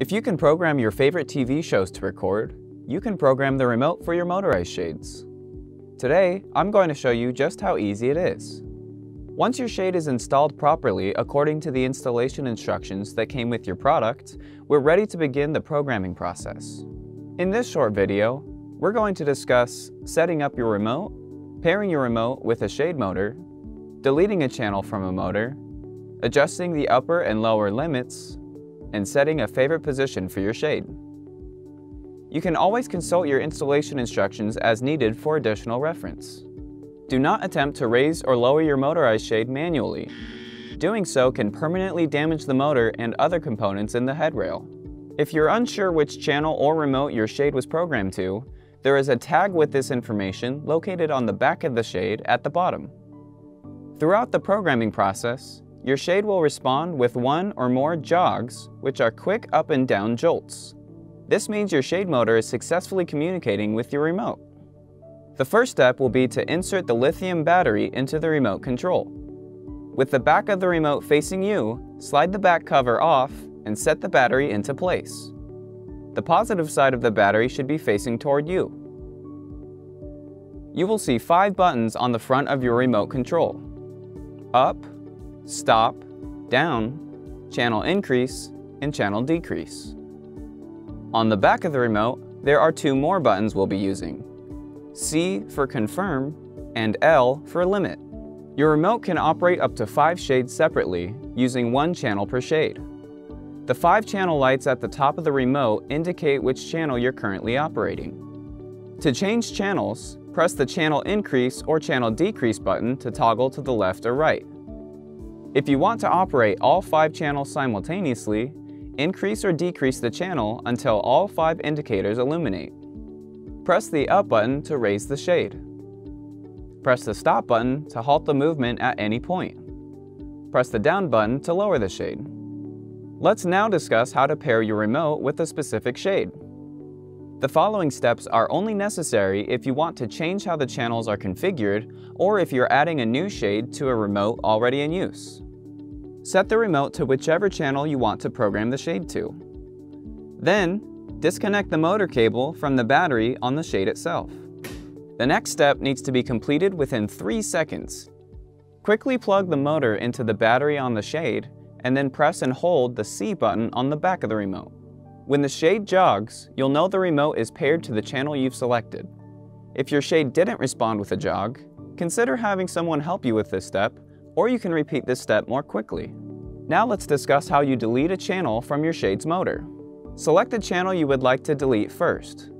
If you can program your favorite TV shows to record, you can program the remote for your motorized shades. Today, I'm going to show you just how easy it is. Once your shade is installed properly according to the installation instructions that came with your product, we're ready to begin the programming process. In this short video, we're going to discuss setting up your remote, pairing your remote with a shade motor, deleting a channel from a motor, adjusting the upper and lower limits, and setting a favorite position for your shade. You can always consult your installation instructions as needed for additional reference. Do not attempt to raise or lower your motorized shade manually. Doing so can permanently damage the motor and other components in the headrail. If you're unsure which channel or remote your shade was programmed to, there is a tag with this information located on the back of the shade at the bottom. Throughout the programming process, your shade will respond with one or more jogs, which are quick up and down jolts. This means your shade motor is successfully communicating with your remote. The first step will be to insert the lithium battery into the remote control. With the back of the remote facing you, slide the back cover off and set the battery into place. The positive side of the battery should be facing toward you. You will see five buttons on the front of your remote control. Up, stop, down, channel increase, and channel decrease. On the back of the remote, there are two more buttons we'll be using. C for confirm and L for limit. Your remote can operate up to five shades separately, using one channel per shade. The five channel lights at the top of the remote indicate which channel you're currently operating. To change channels, press the channel increase or channel decrease button to toggle to the left or right. If you want to operate all five channels simultaneously, increase or decrease the channel until all five indicators illuminate. Press the up button to raise the shade. Press the stop button to halt the movement at any point. Press the down button to lower the shade. Let's now discuss how to pair your remote with a specific shade. The following steps are only necessary if you want to change how the channels are configured or if you're adding a new shade to a remote already in use. Set the remote to whichever channel you want to program the shade to. Then, disconnect the motor cable from the battery on the shade itself. The next step needs to be completed within 3 seconds. Quickly plug the motor into the battery on the shade and then press and hold the C button on the back of the remote. When the shade jogs, you'll know the remote is paired to the channel you've selected. If your shade didn't respond with a jog, consider having someone help you with this step or you can repeat this step more quickly. Now let's discuss how you delete a channel from your shade's motor. Select the channel you would like to delete first.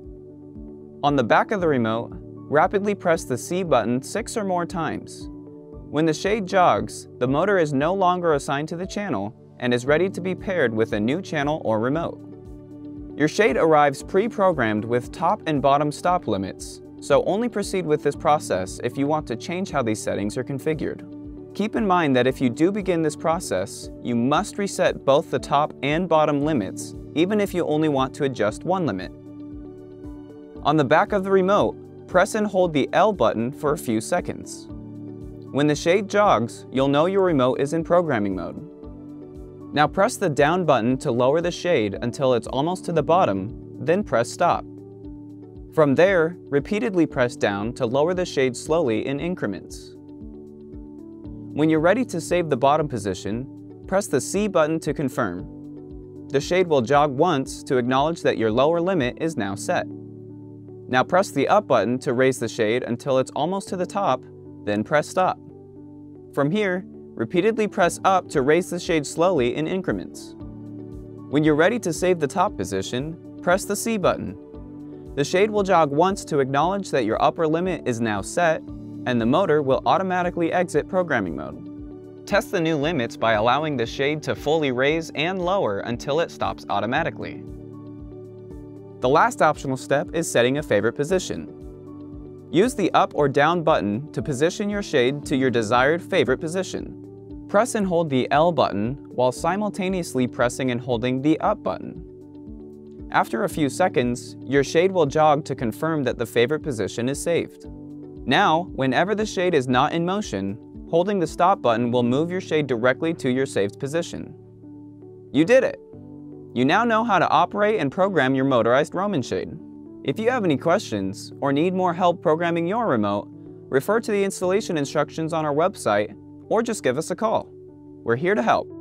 On the back of the remote, rapidly press the C button six or more times. When the shade jogs, the motor is no longer assigned to the channel and is ready to be paired with a new channel or remote. Your shade arrives pre-programmed with top and bottom stop limits, so only proceed with this process if you want to change how these settings are configured. Keep in mind that if you do begin this process, you must reset both the top and bottom limits, even if you only want to adjust one limit. On the back of the remote, press and hold the L button for a few seconds. When the shade jogs, you'll know your remote is in programming mode. Now press the down button to lower the shade until it's almost to the bottom, then press stop. From there, repeatedly press down to lower the shade slowly in increments. When you're ready to save the bottom position, press the C button to confirm. The shade will jog once to acknowledge that your lower limit is now set. Now press the up button to raise the shade until it's almost to the top, then press stop. From here, repeatedly press up to raise the shade slowly in increments. When you're ready to save the top position, press the C button. The shade will jog once to acknowledge that your upper limit is now set and the motor will automatically exit programming mode. Test the new limits by allowing the shade to fully raise and lower until it stops automatically. The last optional step is setting a favorite position. Use the up or down button to position your shade to your desired favorite position. Press and hold the L button while simultaneously pressing and holding the up button. After a few seconds, your shade will jog to confirm that the favorite position is saved. Now, whenever the shade is not in motion, holding the stop button will move your shade directly to your saved position. You did it! You now know how to operate and program your motorized Roman shade. If you have any questions or need more help programming your remote, refer to the installation instructions on our website or just give us a call. We're here to help.